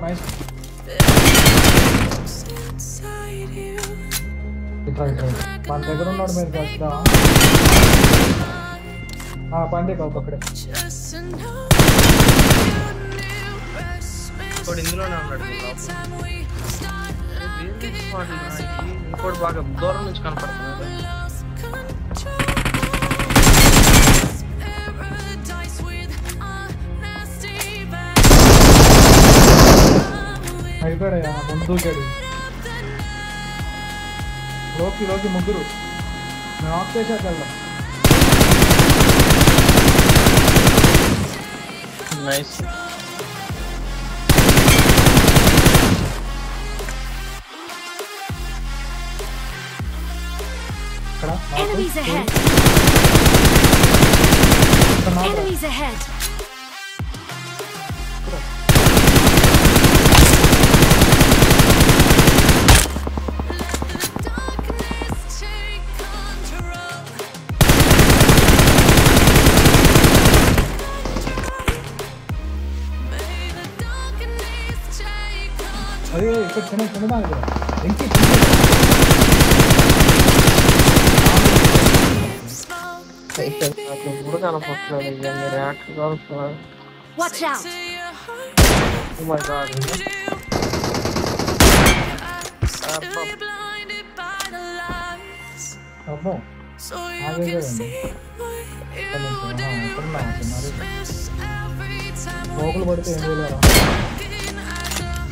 Nice ఇట్లా ఇట్లా మన దగ్గర ఉన్నాడు మీరు కదా పండి ఒక్కొక్కడే ఇంకోటి ఇందులోనే ఉన్నాడు ఈ లోపల. వేరే spot లు రా. ఈ ఇంకోటి బాగా దూరం నుంచి కనపడుతున్నాడు అయిపోయాడు ముందు దూకాడు లోకి లోకి ముగ్గురు మేము ఆఫ్ చేసాక వెళ్దాం నైస్ ఇక్కడ నాకు, Enemies ahead! 어이 이거 제목 제목 말해 랭키 모르잖아 버스가 이게 레아크가 없어 Watch out! Oh my god. 여보. 아, 왜 그러네. 끝나고 끝나고 끝나고. 먹을 버릇도 연결해라.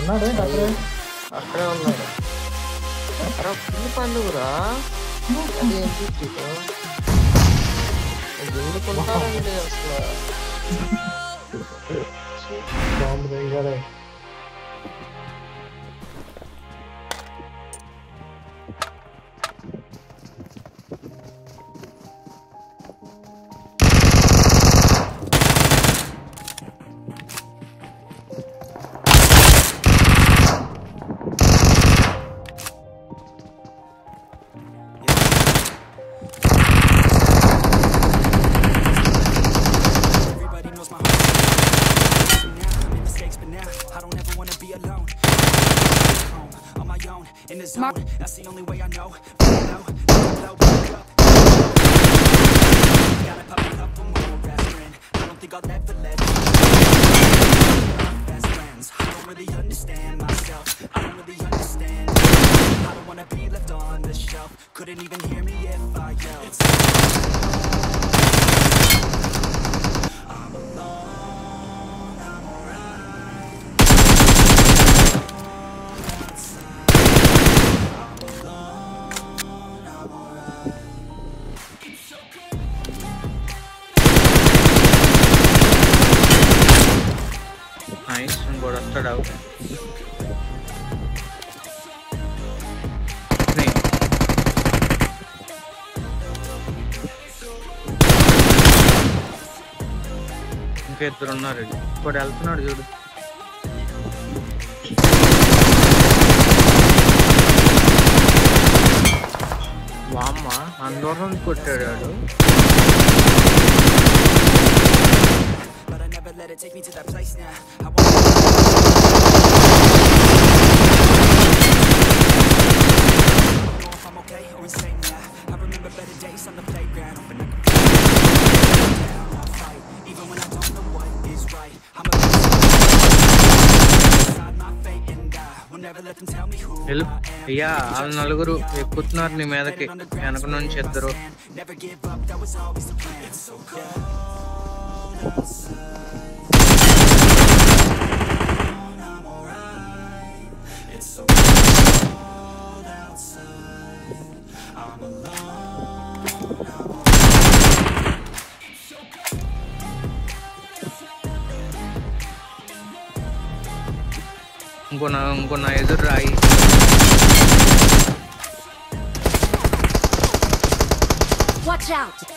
ఉన్నాడే అక్కడే? అక్కడే ఉన్నాడు. అరే కిల్లు పండుగరా అది ఏంటి ఎందుకుంటారండి అసలు? బాగుంది ఇదే zone. That's the only way I know. But I know, blow, blow up. Gotta pop a couple more aspirin. I don't think I'll ever let best friends. I don't really understand myself. I don't really understand. I don't wanna be left on the shelf. Couldn't even hear me if I yelled. వస్తాడు? ఇంకా ఇద్దరు ఉన్నారు. ఇప్పుడు వెళ్తున్నాడు చూడు. వామ్మ అందరం కొట్టాడు it take me to that place now. I better. అయ్యా వాళ్ళు నలుగురు ఎక్కుతున్నారు నీ మీదకి వెనక నుంచి ఇద్దరు Never give up, that was always the plan. So cold I'm con con này rất rày Watch out.